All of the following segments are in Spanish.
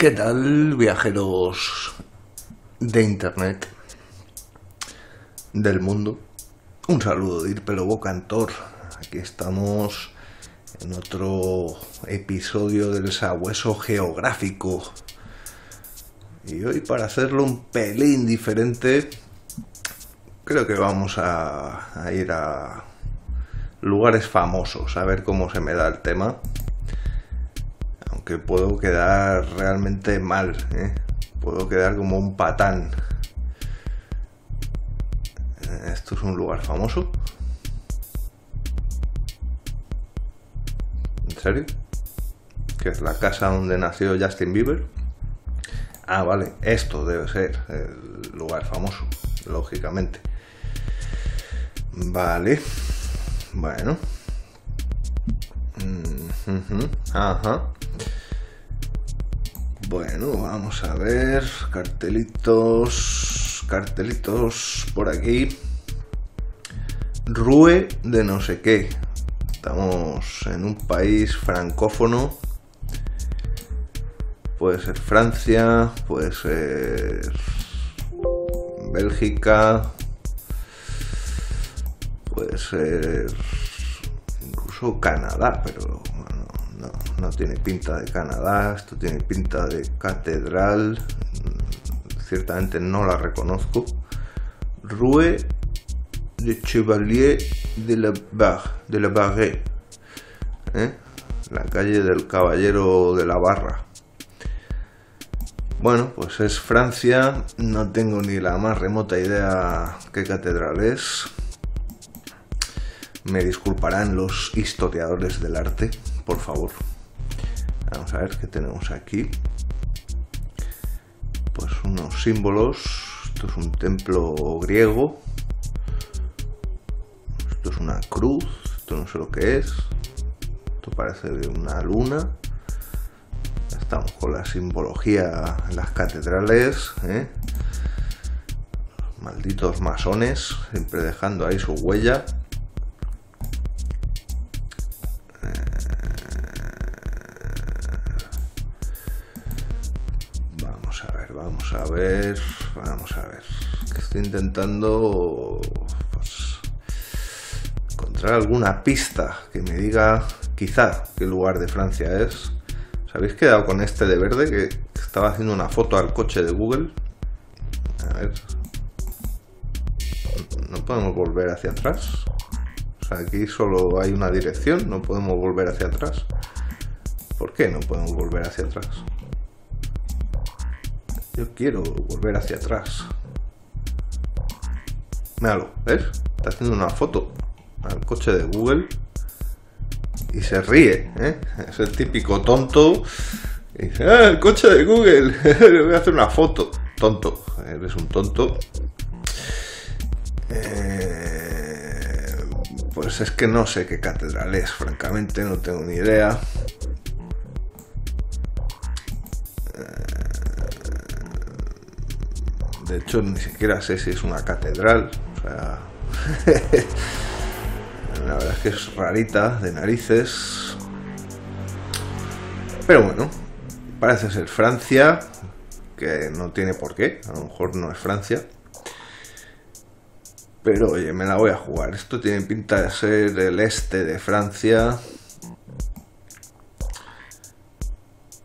¿Qué tal, viajeros de internet del mundo? Un saludo de Irpelo Cantor. Aquí estamos en otro episodio del sabueso geográfico. Y hoy, para hacerlo un pelín diferente, creo que vamos a, a ir a lugares famosos, a ver cómo se me da el tema aunque puedo quedar realmente mal, ¿eh? puedo quedar como un patán. Esto es un lugar famoso. ¿En serio? Que es la casa donde nació Justin Bieber. Ah, vale, esto debe ser el lugar famoso, lógicamente. Vale, bueno. Mm, ajá. Bueno, vamos a ver. Cartelitos. Cartelitos por aquí. Rue de no sé qué. Estamos en un país francófono. Puede ser Francia, puede ser Bélgica, puede ser incluso Canadá, pero no, tiene pinta de Canadá, esto tiene pinta de catedral, ciertamente no la reconozco. Rue de Chevalier de la Barre, de la ¿eh? la calle del Caballero de la Barra. Bueno, pues es Francia, no tengo ni la más remota idea qué catedral es. Me disculparán los historiadores del arte, por favor. Vamos a ver qué tenemos aquí. Pues unos símbolos. Esto es un templo griego. Esto es una cruz. Esto no sé lo que es. Esto parece de una luna. Estamos con la simbología en las catedrales. ¿eh? Malditos masones, siempre dejando ahí su huella. Vamos a ver. Estoy intentando pues, encontrar alguna pista que me diga quizá qué lugar de Francia es. ¿Os habéis quedado con este de verde que estaba haciendo una foto al coche de Google? A ver. No podemos volver hacia atrás. O sea, aquí solo hay una dirección, no podemos volver hacia atrás. ¿Por qué no podemos volver hacia atrás? Yo quiero volver hacia atrás. Míralo, ¿ves? Está haciendo una foto al coche de Google y se ríe, ¿eh? Es el típico tonto. Y dice, ah, el coche de Google, le voy a hacer una foto. Tonto, eres un tonto. Eh, pues es que no sé qué catedral es, francamente, no tengo ni idea. De hecho, ni siquiera sé si es una catedral. O sea, la verdad es que es rarita de narices. Pero bueno, parece ser Francia, que no tiene por qué. A lo mejor no es Francia. Pero oye, me la voy a jugar. Esto tiene pinta de ser el este de Francia.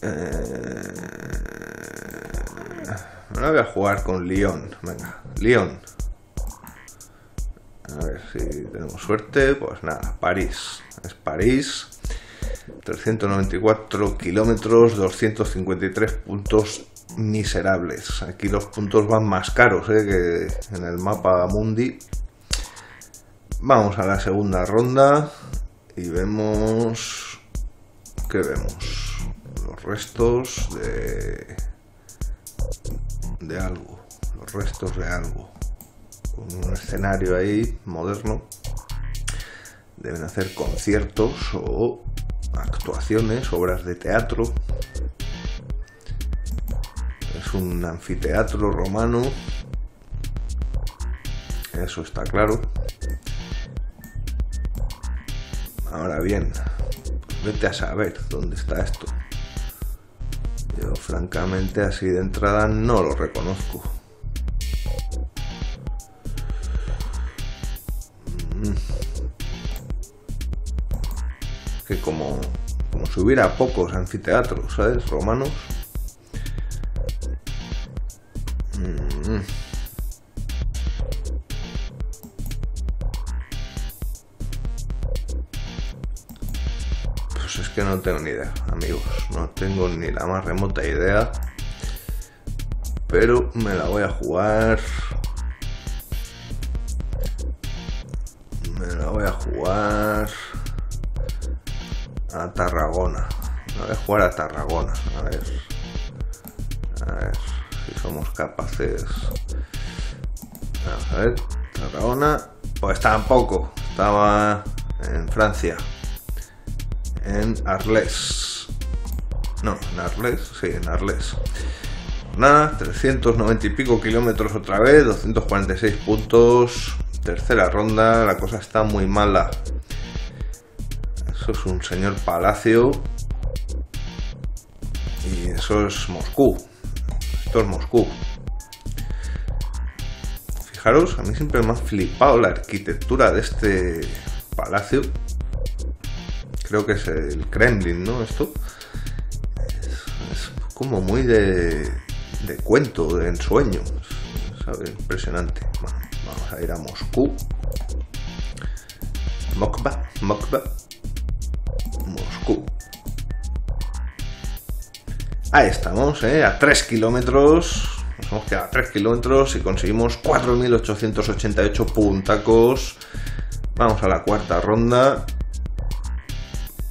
Eh la voy a jugar con Lyon. Venga, Lyon. A ver si tenemos suerte. Pues nada, París. Es París. 394 kilómetros, 253 puntos miserables. Aquí los puntos van más caros ¿eh? que en el mapa Mundi. Vamos a la segunda ronda y vemos... ¿Qué vemos? Los restos de de algo, los restos de algo, con un escenario ahí moderno. Deben hacer conciertos o actuaciones, obras de teatro. Es un anfiteatro romano. Eso está claro. Ahora bien, vete a saber dónde está esto. Yo francamente así de entrada no lo reconozco. Mm. Que como, como si hubiera pocos anfiteatros, ¿sabes? Romanos. No tengo ni idea, amigos. No tengo ni la más remota idea. Pero me la voy a jugar. Me la voy a jugar a Tarragona. Me voy a jugar a Tarragona. A ver. A ver si somos capaces. Vamos a ver. Tarragona. Pues tampoco. Estaba en Francia en Arles. No, en Arles, sí, en Arles. Nada, 390 y pico kilómetros otra vez, 246 puntos. Tercera ronda, la cosa está muy mala. Eso es un señor palacio. Y eso es Moscú. Esto es Moscú. Fijaros, a mí siempre me ha flipado la arquitectura de este palacio creo que es el Kremlin, ¿no? Esto es, como muy de, de, cuento, de ensueño. Impresionante. Vamos a ir a Moscú. Mokba, Mokba, Moscú. Ahí estamos, ¿eh? a 3 kilómetros. Nos hemos quedado a 3 kilómetros y conseguimos 4.888 puntacos. Vamos a la cuarta ronda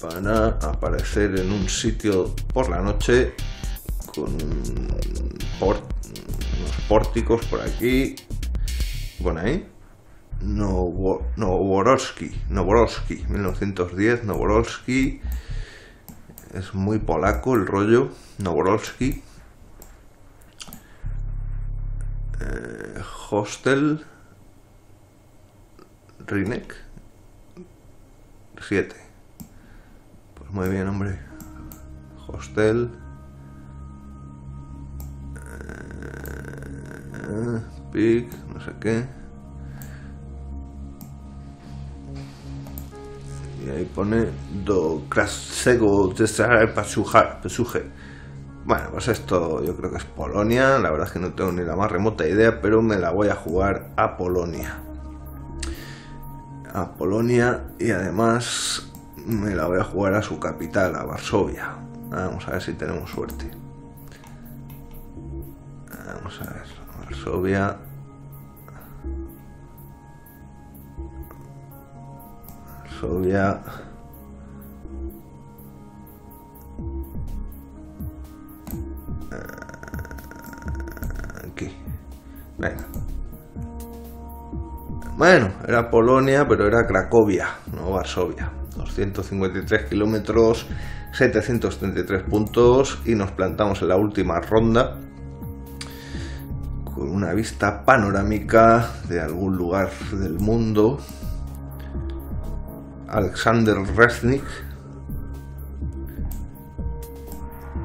para aparecer en un sitio por la noche con unos pórticos por aquí. Bueno, ahí. Novorosky, Novorosky, 1910, Novorosky. Es muy polaco el rollo, Novorosky. Eh, hostel Rinek 7 muy bien, hombre. Hostel. Eh, Pic, no sé qué. Y ahí pone Do Krasego Pesuje. Bueno, pues esto yo creo que es Polonia. La verdad es que no tengo ni la más remota idea, pero me la voy a jugar a Polonia. A Polonia y además me la voy a jugar a su capital, a Varsovia. Vamos a ver si tenemos suerte. Vamos a ver, Varsovia. Varsovia. Aquí. Venga. Bueno, era Polonia, pero era Cracovia, no Varsovia. 253 kilómetros, 733 puntos y nos plantamos en la última ronda con una vista panorámica de algún lugar del mundo. Alexander Resnick.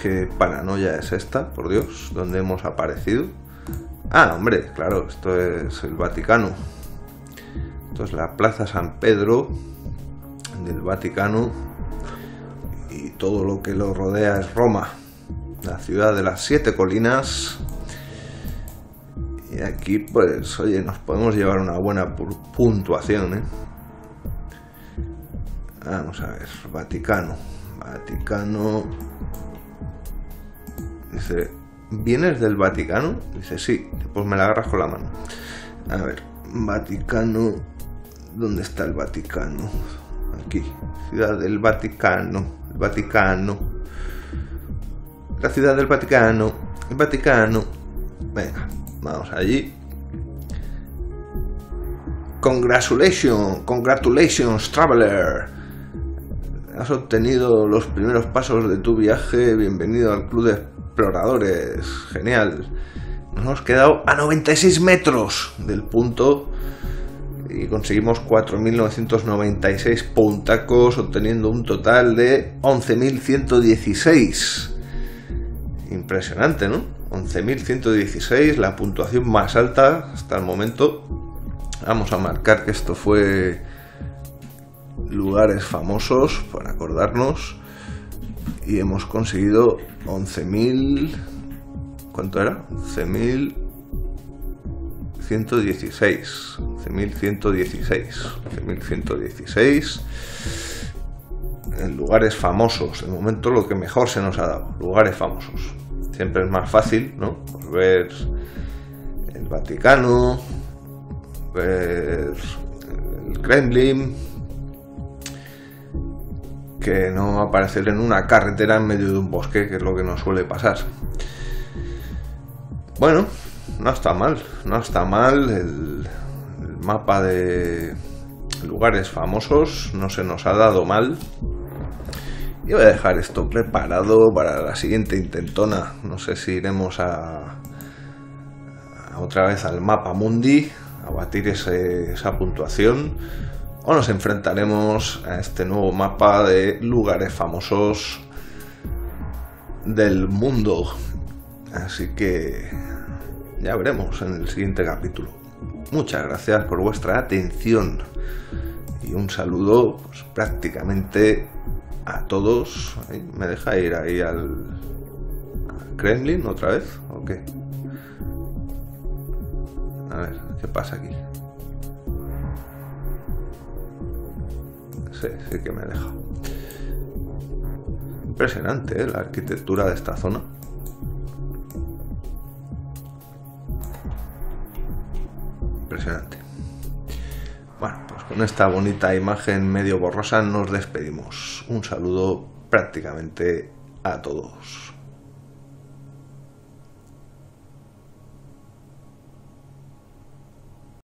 Qué paranoia es esta, por Dios, donde hemos aparecido. Ah, hombre, claro, esto es el Vaticano. Esto es la Plaza San Pedro, del Vaticano y todo lo que lo rodea es Roma, la ciudad de las siete colinas. Y aquí, pues, oye, nos podemos llevar una buena puntuación, ¿eh? Vamos a ver, Vaticano. Vaticano. Dice, ¿vienes del Vaticano? Dice, sí, pues me la agarras con la mano. A ver, Vaticano. ¿Dónde está el Vaticano? Ciudad del Vaticano, Vaticano, la ciudad del Vaticano, el Vaticano. Venga, vamos allí. Congratulations, congratulations, traveler. Has obtenido los primeros pasos de tu viaje. Bienvenido al club de exploradores. Genial. Nos hemos quedado a 96 metros del punto y conseguimos 4.996 puntacos, obteniendo un total de 11.116. Impresionante, ¿no? 11.116, la puntuación más alta hasta el momento. Vamos a marcar que esto fue lugares famosos para acordarnos. Y hemos conseguido 11.000... ¿Cuánto era? 11.116. 11.116. 11.116 en lugares famosos. De momento lo que mejor se nos ha dado, lugares famosos. Siempre es más fácil, ¿no? Pues ver el Vaticano, ver el Kremlin, que no aparecer en una carretera en medio de un bosque, que es lo que nos suele pasar. Bueno, no está mal, no está mal el, mapa de lugares famosos, no se nos ha dado mal. Y voy a dejar esto preparado para la siguiente intentona. No sé si iremos a, otra vez al mapa mundi a batir esa puntuación o nos enfrentaremos a este nuevo mapa de lugares famosos del mundo. Así que ya veremos en el siguiente capítulo. Muchas gracias por vuestra atención y un saludo pues, prácticamente a todos. ¿Me deja ir ahí al, Kremlin otra vez? ¿O qué? A ver, ¿qué pasa aquí? Sí, sí que me deja. Impresionante ¿eh? la arquitectura de esta zona. Impresionante. Bueno, pues con esta bonita imagen medio borrosa nos despedimos. Un saludo prácticamente a todos.